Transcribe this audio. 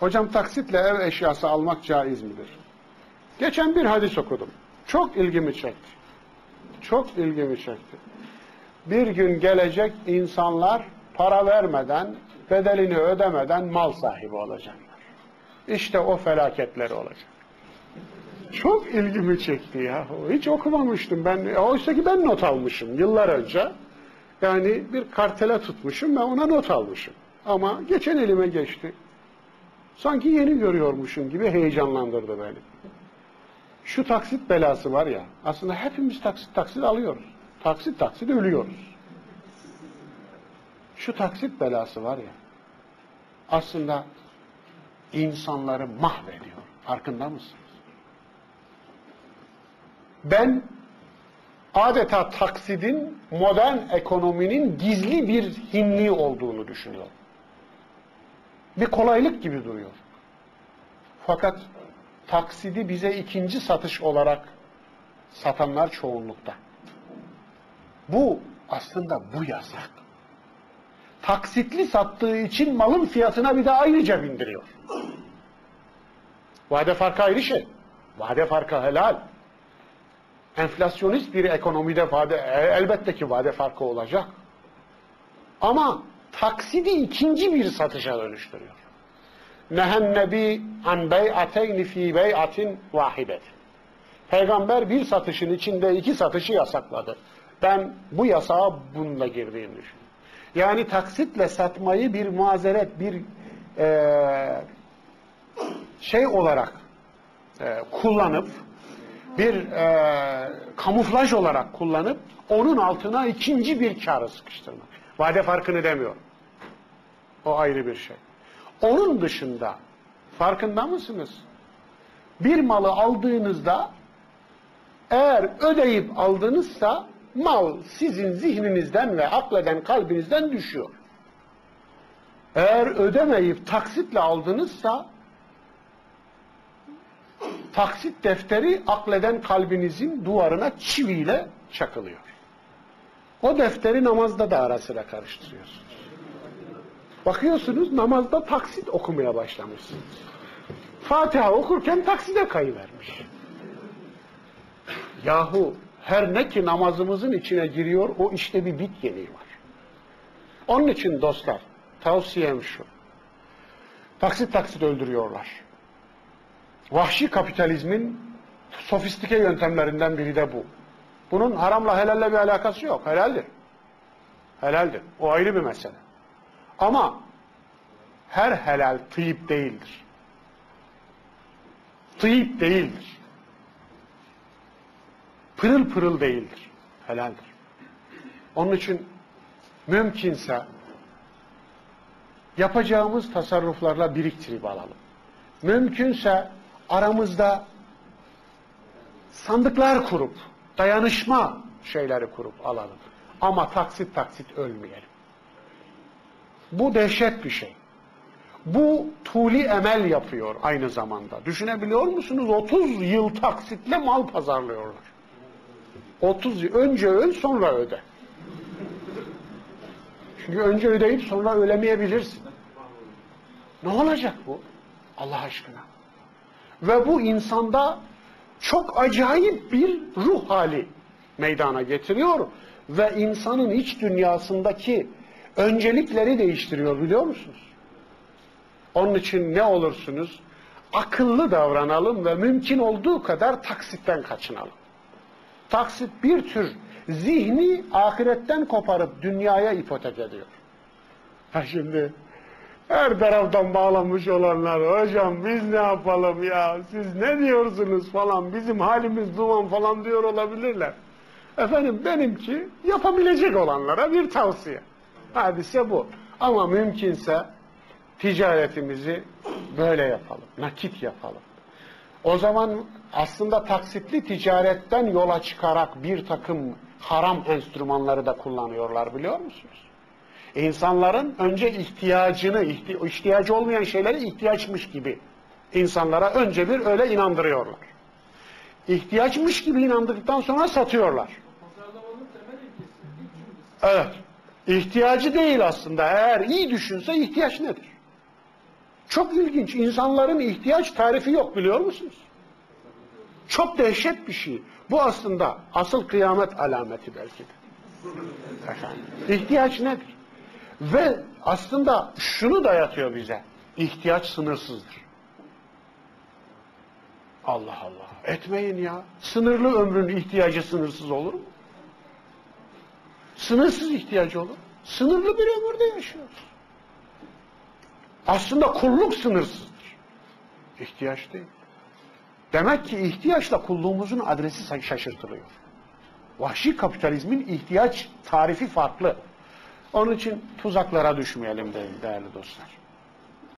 Hocam taksitle ev eşyası almak caiz midir? Geçen bir hadis okudum. Çok ilgimi çekti. Çok ilgimi çekti. Bir gün gelecek insanlar para vermeden, bedelini ödemeden mal sahibi olacaklar. İşte o felaketleri olacak. Çok ilgimi çekti ya. Hiç okumamıştım ben. Oysa ki ben not almışım yıllar önce. Yani bir kartele tutmuşum ve ona not almışım. Ama geçen elime geçti. Sanki yeni görüyormuşum gibi heyecanlandırdı beni. Şu taksit belası var ya, aslında hepimiz taksit taksit alıyoruz. Taksit taksit ölüyoruz. Şu taksit belası var ya, aslında insanları mahvediyor. Farkında mısınız? Ben adeta taksidin modern ekonominin gizli bir hinliği olduğunu düşünüyorum. Bir kolaylık gibi duruyor. Fakat taksidi bize ikinci satış olarak satanlar çoğunlukta. Bu aslında bu yasak. Taksitli sattığı için malın fiyatına bir de ayrıca bindiriyor. Vade farkı ayrı şey. Vade farkı helal. Enflasyonist bir ekonomide vade, elbette ki vade farkı olacak. Ama taksidi ikinci bir satışa dönüştürüyor. Nehen nebi an bey'ateyni fi bey'atin vahibet. Peygamber bir satışın içinde iki satışı yasakladı. Ben bu yasağa bununla girdiğini düşünüyorum. Yani taksitle satmayı bir mazeret, bir e, şey olarak e, kullanıp, bir e, kamuflaj olarak kullanıp, onun altına ikinci bir karı sıkıştırmak. Vade farkını demiyorum. O ayrı bir şey. Onun dışında farkında mısınız? Bir malı aldığınızda eğer ödeyip aldınızsa mal sizin zihninizden ve akleden kalbinizden düşüyor. Eğer ödemeyip taksitle aldınızsa taksit defteri akleden kalbinizin duvarına çiviyle çakılıyor. O defteri namazda da ara sıra karıştırıyorsunuz. Bakıyorsunuz namazda taksit okumaya başlamışsınız. Fatiha okurken takside kayıvermiş. Yahu her ne ki namazımızın içine giriyor o işte bir bit yeniği var. Onun için dostlar tavsiyem şu. Taksit taksit öldürüyorlar. Vahşi kapitalizmin sofistike yöntemlerinden biri de bu. Bunun haramla helalle bir alakası yok. Helaldir. Helaldir. O ayrı bir mesele. Ama her helal tıyip değildir. Tıyip değildir. Pırıl pırıl değildir. Helaldir. Onun için mümkünse yapacağımız tasarruflarla biriktirip alalım. Mümkünse aramızda sandıklar kurup, dayanışma şeyleri kurup alalım. Ama taksit taksit ölmeyelim. Bu dehşet bir şey. Bu tuli emel yapıyor aynı zamanda. Düşünebiliyor musunuz? 30 yıl taksitle mal pazarlıyorlar. 30 yıl. Önce öl sonra öde. Çünkü önce ödeyip sonra ölemeyebilirsin. Ne olacak bu? Allah aşkına. Ve bu insanda çok acayip bir ruh hali meydana getiriyor ve insanın iç dünyasındaki öncelikleri değiştiriyor biliyor musunuz? Onun için ne olursunuz akıllı davranalım ve mümkün olduğu kadar taksitten kaçınalım. Taksit bir tür zihni ahiretten koparıp dünyaya ipotek ediyor. Ha şimdi her taraftan bağlanmış olanlar hocam biz ne yapalım ya siz ne diyorsunuz falan bizim halimiz duman falan diyor olabilirler. Efendim benimki yapabilecek olanlara bir tavsiye. Hadise bu. Ama mümkünse ticaretimizi böyle yapalım. Nakit yapalım. O zaman aslında taksitli ticaretten yola çıkarak bir takım haram enstrümanları da kullanıyorlar biliyor musunuz? İnsanların önce ihtiyacını, ihtiyacı olmayan şeyleri ihtiyaçmış gibi insanlara önce bir öyle inandırıyorlar. İhtiyaçmış gibi inandırdıktan sonra satıyorlar. Evet. İhtiyacı değil aslında. Eğer iyi düşünse ihtiyaç nedir? Çok ilginç. İnsanların ihtiyaç tarifi yok biliyor musunuz? Çok dehşet bir şey. Bu aslında asıl kıyamet alameti belki de. İhtiyaç nedir? Ve aslında şunu dayatıyor bize. İhtiyaç sınırsızdır. Allah Allah. Etmeyin ya. Sınırlı ömrün ihtiyacı sınırsız olur mu? Sınırsız ihtiyacı olur. Sınırlı bir ömürde yaşıyoruz. Aslında kulluk sınırsızdır. İhtiyaç değil. Demek ki ihtiyaçla kulluğumuzun adresi şaşırtılıyor. Vahşi kapitalizmin ihtiyaç tarifi farklı. Onun için tuzaklara düşmeyelim değerli dostlar.